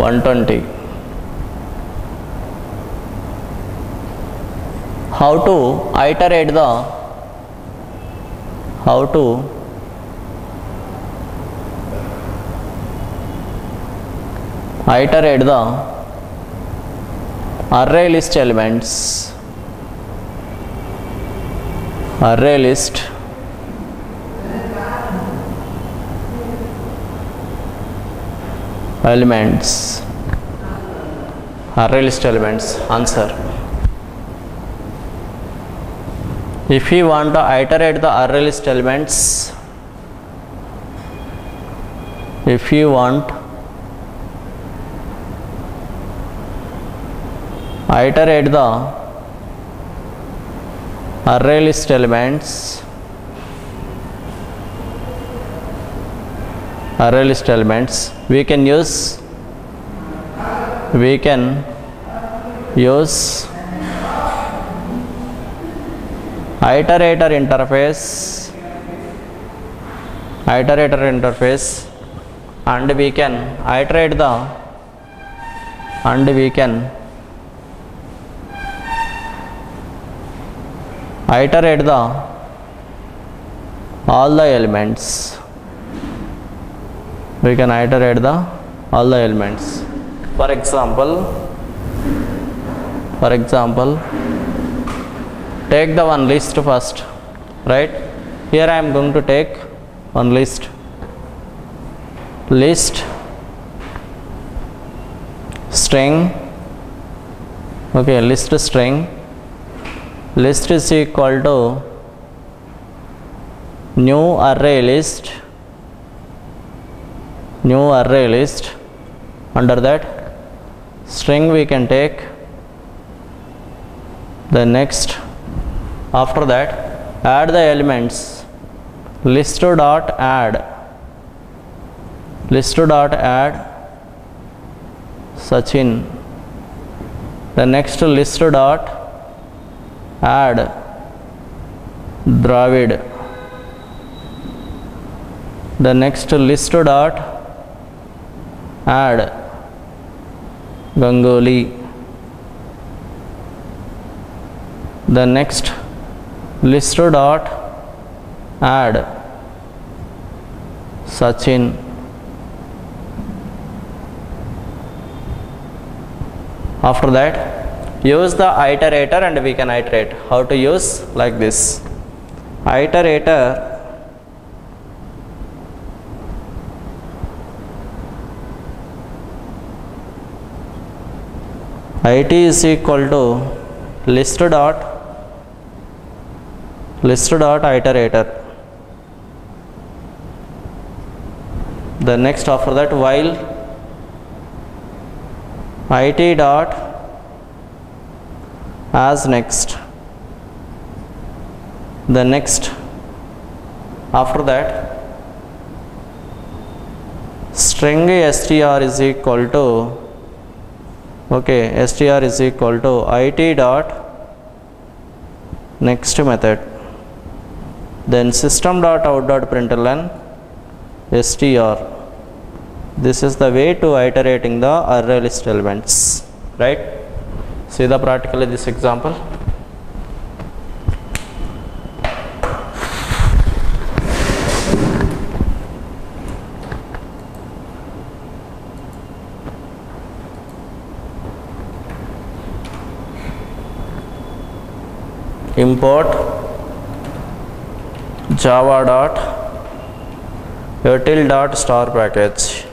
One twenty how to iterate the how to iterate the array list elements array list elements. Array list elements? Answer. If we want to iterate the array list elements if you want iterate the array list elements Uh, array list elements we can use we can use iterator interface iterator interface and we can iterate the and we can iterate the all the elements we can iterate the all the elements. For example for example take the one list first right? Here i am going to take one list. List string okay list string. List is equal to new array list new array list under that string we can take the next. After that add the elements. List dot add. List dot add. Sachin. The next list dot add. Dravid. The next list dot add Ganguly the next list dot add Sachin after that use the iterator and we can iterate. How to use? Like this. Iterator it is equal to list dot list dot iterator. The next after that while it dot as next. The next after that string str is equal to okay str is equal to it dot next method. Then system dot out dot println str this is the way to iterating the array list elements right? See the practically this example import java dot util dot star package.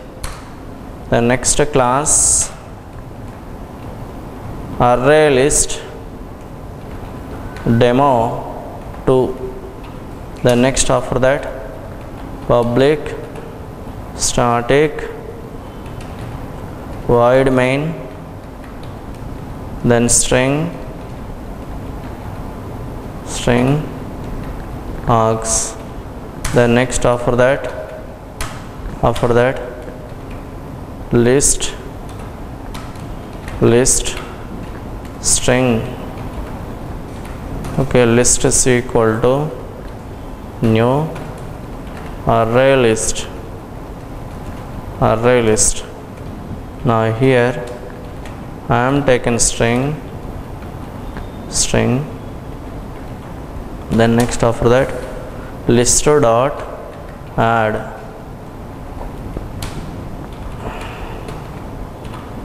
The next class array list demo 2 the next after that public static void main then string string args then next after that after that list list string. Okay list is equal to new array list array list. Now here I am taking string string then next after that list dot add.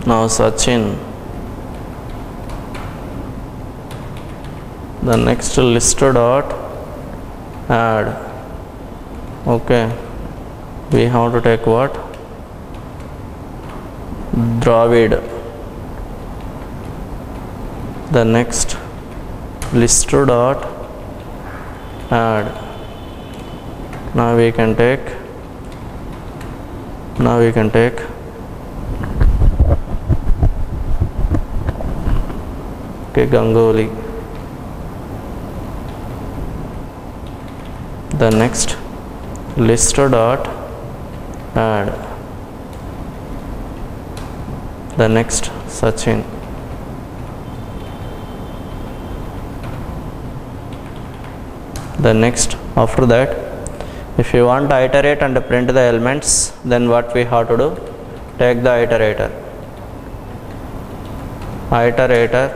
Now Sachin the next list dot add. Okay. We have to take what? Dravid. The next list dot add. Now we can take now we can take. Okay Ganguly the next list dot add. The next Sachin the next. After that if you want to iterate and print the elements then what we have to do? Take the iterator. Iterator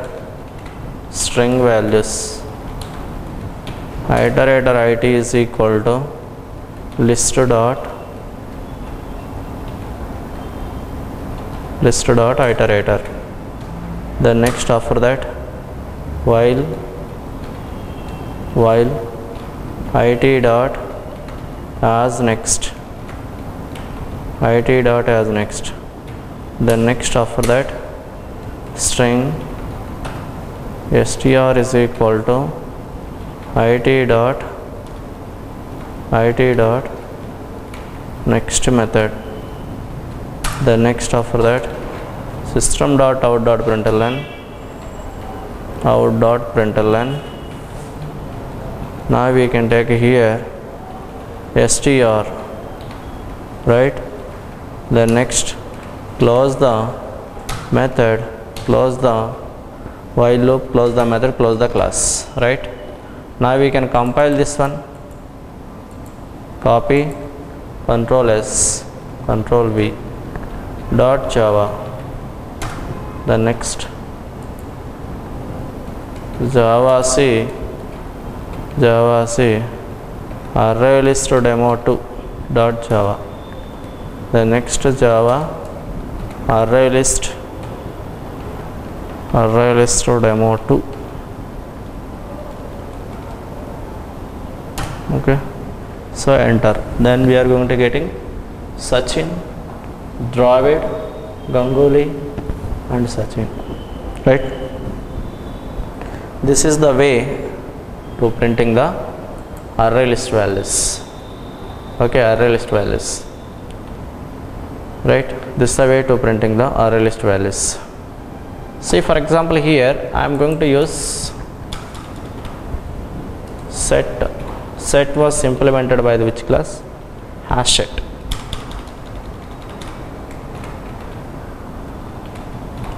string values. Iterator it is equal to list dot list dot iterator. Then next after that while while it dot as next. It dot as next. Then next after that string str is equal to it dot it dot next method. The next after that system dot out dot println out dot println now we can take here str right? Then next close the method close the while loop close the method close the class right? Now we can compile this one. Copy. Control s control v. Dot java. The next. Java c java c. Array list demo 2 dot java. The next java array list array list demo 2 okay. So enter. Then we are going to getting sachin dravid ganguly and sachin. Right? This is the way to printing the array list values. Okay array list values. Right? This is the way to printing the array list values. See for example here i am going to use set set was implemented by the which class? Hash set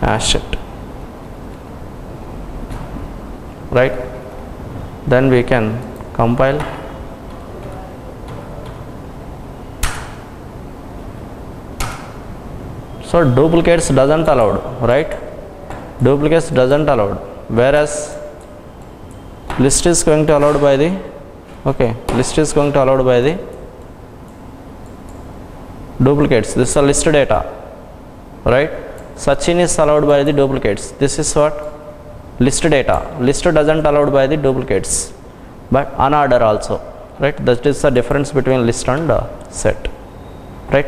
hash set right then we can compile so duplicates doesn't allowed right duplicates doesn't allowed whereas list is going to allowed by the okay list is going to allowed by the duplicates this is a list data right Sachin is allowed by the duplicates this is what list data. List doesn't allowed by the duplicates but unorder also right? That is the difference between list and uh, set right